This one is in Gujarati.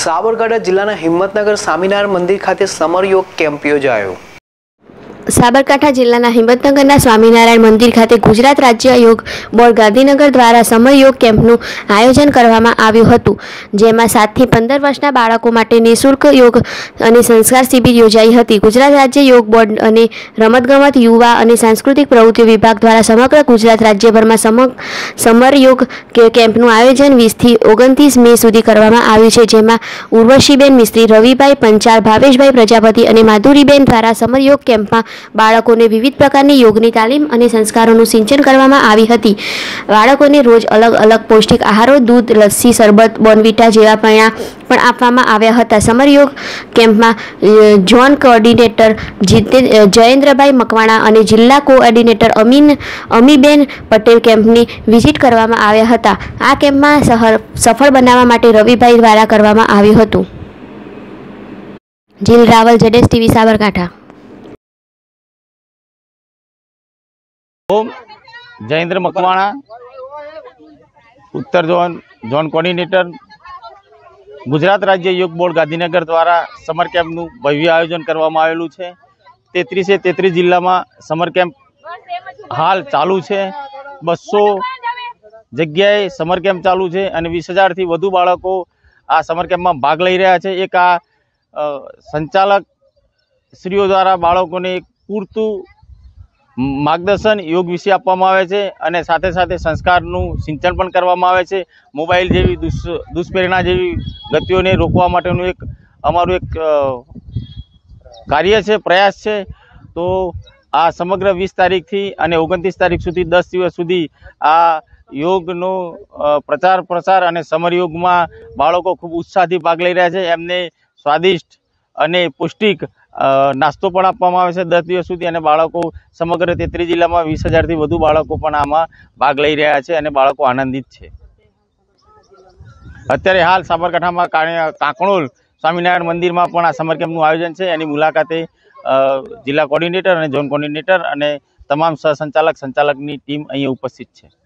સાબરકાંઠા જિલ્લાના હિંમતનગર સ્વામિનારાયણ મંદિર ખાતે સમર યોગ કેમ્પ યોજાયો. સાબરકાંઠા જિલ્લાના હિંમતનગરના સ્વામિનારાયણ મંદિર ખાતે ગુજરાત રાજ્ય યોગ બોર્ડ ગાંધીનગર દ્વારા સમર યોગ કેમ્પનું આયોજન કરવામાં આવ્યું હતું, જેમાં સાતથી પંદર વર્ષના બાળકો માટે નિઃશુલ્ક યોગ અને સંસ્કાર શિબિર યોજાઈ હતી. ગુજરાત રાજ્ય યોગ બોર્ડ અને રમતગમત, યુવા અને સાંસ્કૃતિક પ્રવૃત્તિ વિભાગ દ્વારા સમગ્ર ગુજરાત રાજ્યભરમાં સમ સમર યોગ કેમ્પનું આયોજન વીસથી ઓગણત્રીસ મે સુધી કરવામાં આવ્યું છે, જેમાં ઉર્વશીબેન મિસ્ત્રી, રવિભાઈ પંચાલ, ભાવેશભાઈ પ્રજાપતિ અને માધુરીબેન દ્વારા સમર યોગ કેમ્પમાં બાળકોને વિવિધ પ્રકારની યોગની તાલીમ અને સંસ્કારોનું સિંચન કરવામાં આવી હતી. બાળકોને રોજ અલગ અલગ પૌષ્ટિક આહારો, દૂધ, લસ્સી, શરબત બોનવીટા જેવા પૈણા પણ આપવામાં આવ્યા હતા. સમર યોગ કેમ્પમાં જોન કોઓર્ડિનેટર જીતે જયેન્દ્રભાઈ મકવાણા અને જિલ્લા કોઓર્ડિનેટર અમીન, અમીબેન પટેલ કેમ્પની વિઝિટ કરવામાં આવ્યા હતા. આ કેમ્પમાં સહર, સફળ બનાવવા માટે રવિભાઈ દ્વારા કરવામાં આવ્યું હતું. જીલ રાવલ જડેશ ટીવી, સાબરકાંઠા. ઓમ, જયેન્દ્ર મકવાણા, ઉત્તર ઝોન ઝોન કોર્ડિનેટર, ગુજરાત રાજ્ય યોગ બોર્ડ ગાંધીનગર દ્વારા સમર કેમ્પનું ભવ્ય આયોજન કરવામાં આવેલું છે. તેત્રીસે તેત્રીસ જિલ્લામાં સમર કેમ્પ હાલ ચાલુ છે. બસો જગ્યાએ સમર કેમ્પ ચાલુ છે અને વીસ હજારથી વધુ બાળકો આ સમર કેમ્પમાં ભાગ લઈ રહ્યા છે. એક આ સંચાલક શ્રીઓ દ્વારા બાળકોને પૂરતું માર્ગદર્શન યોગ વિશે આપવામાં આવે છે અને સાથે સાથે સંસ્કારનું સિંચન પણ કરવામાં આવે છે. મોબાઈલ જેવી દુષ, દુષ્પ્રેરણા જેવી ગતિઓને રોકવા માટેનું એક, અમારું એક કાર્ય છે, પ્રયાસ છે. તો આ સમગ્ર વીસ તારીખથી અને ઓગણત્રીસ તારીખ સુધી દસ દિવસ સુધી આ યોગનો પ્રચાર પ્રસાર અને સમર યોગમાં બાળકો ખૂબ ઉત્સાહથી ભાગ લઈ રહ્યા છે. એમને સ્વાદિષ્ટ અને પૌષ્ટિક નાસ્તો પણ આપવામાં આવે છે દસ દિવસ સુધી અને બાળકો સમગ્ર તેત્રી જિલ્લામાં વીસ હજારથી વધુ બાળકો પણ આમાં ભાગ લઈ રહ્યા છે અને બાળકો આનંદિત છે. અત્યારે હાલ સાબરકાંઠામાં કાણે- કાંકણોલ સ્વામિનારાયણ મંદિરમાં પણ આ સમર કેમ્પનું આયોજન છે. એની મુલાકાતે જિલ્લા કોર્ડિનેટર અને ઝોન કોર્ડિનેટર અને તમામ સહસંચાલક, સંચાલકની ટીમ અહીંયા ઉપસ્થિત છે.